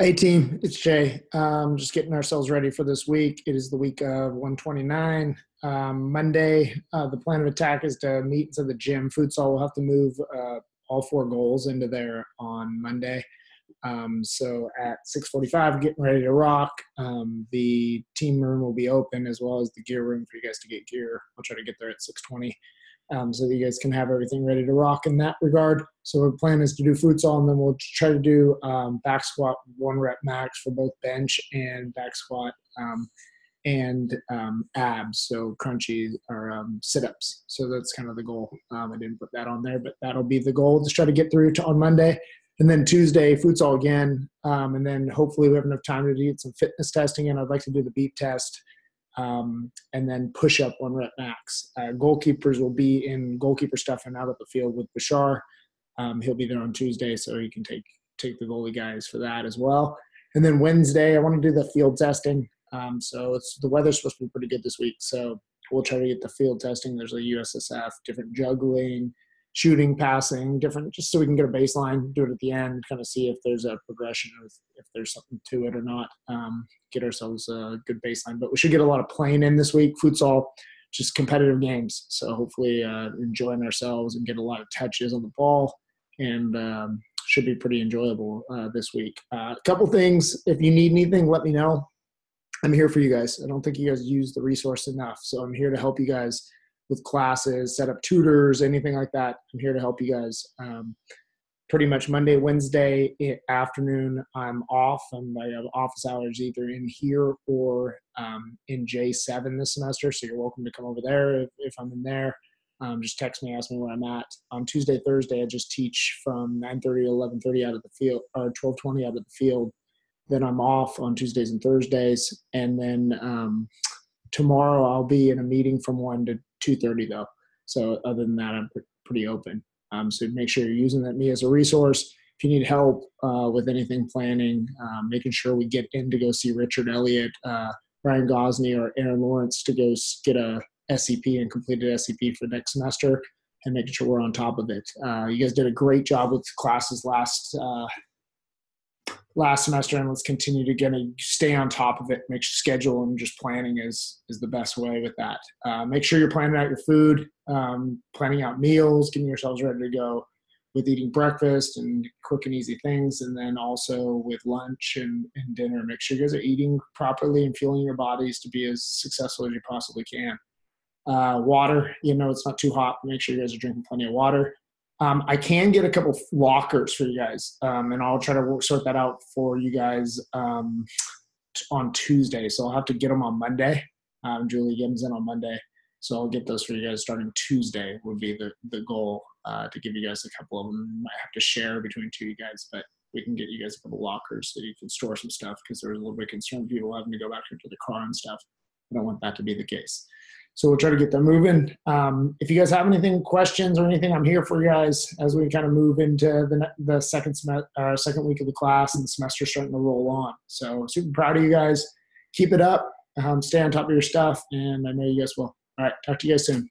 Hey team, it's Jay. Um, just getting ourselves ready for this week. It is the week of 129. Um, Monday, uh, the plan of attack is to meet into the gym. Futsal will have to move uh, all four goals into there on Monday. Um, so at 6:45, getting ready to rock. Um, the team room will be open as well as the gear room for you guys to get gear. I'll try to get there at 6:20 um, so that you guys can have everything ready to rock in that regard. So our plan is to do futsal, and then we'll try to do um, back squat one rep max for both bench and back squat um, and um, abs, so crunchy or um, sit ups. So that's kind of the goal. Um, I didn't put that on there, but that'll be the goal. Just try to get through to, on Monday. And then Tuesday, futsal again. and then hopefully we have enough time to do some fitness testing. And I'd like to do the beep test um, and then push up one rep max. Uh, goalkeepers will be in goalkeeper stuff and out of the field with Bashar. Um, he'll be there on Tuesday, so he can take take the goalie guys for that as well. And then Wednesday, I want to do the field testing. Um, so it's the weather's supposed to be pretty good this week, so we'll try to get the field testing. There's a USSF, different juggling, shooting, passing, different, just so we can get a baseline, do it at the end, kind of see if there's a progression or if, there's something to it or not. Um, get ourselves a good baseline. But we should get a lot of playing in this week. Futsal, just competitive games. So hopefully uh, enjoying ourselves and get a lot of touches on the ball and um, should be pretty enjoyable uh, this week. A uh, couple things. If you need anything, let me know. I'm here for you guys. I don't think you guys use the resource enough. So I'm here to help you guys with classes, set up tutors, anything like that. I'm here to help you guys. Um, pretty much Monday, Wednesday afternoon, I'm off. and I have office hours either in here or um, in J7 this semester. So you're welcome to come over there if, if I'm in there. Um, just text me, ask me where I'm at. On Tuesday, Thursday, I just teach from 9:30 to 11:30 out of the field, or 12:20 out of the field. Then I'm off on Tuesdays and Thursdays, and then um, tomorrow I'll be in a meeting from one to 2.30 though. So other than that, I'm pretty open. Um, so make sure you're using that me as a resource. If you need help uh, with anything planning, um, making sure we get in to go see Richard Elliott, uh, Ryan Gosney, or Aaron Lawrence to go get a SEP and completed SEP for next semester, and making sure we're on top of it. Uh, you guys did a great job with classes last uh, last semester and let's continue to get a, stay on top of it make sure schedule and just planning is is the best way with that. Uh, make sure you're planning out your food um, planning out meals getting yourselves ready to go with eating breakfast and quick and easy things. And then also with lunch and, and dinner make sure you guys are eating properly and fueling your bodies to be as successful as you possibly can. Uh, water you know it's not too hot. Make sure you guys are drinking plenty of water um, I can get a couple lockers for you guys, um, and I'll try to work, sort that out for you guys um, on Tuesday. So I'll have to get them on Monday. Um, Julie Gibbs in on Monday, so I'll get those for you guys starting Tuesday. Would be the the goal uh, to give you guys a couple of them. Might have to share between two of you guys, but we can get you guys a couple lockers so you can store some stuff because there was a little bit concerned people having to go back into the car and stuff. I don't want that to be the case. So we'll try to get them moving. Um, if you guys have anything, questions or anything, I'm here for you guys as we kind of move into the the second sem- uh, second week of the class and the semester starting to roll on. So super proud of you guys. Keep it up. Um, stay on top of your stuff, and I know you guys will. All right, talk to you guys soon.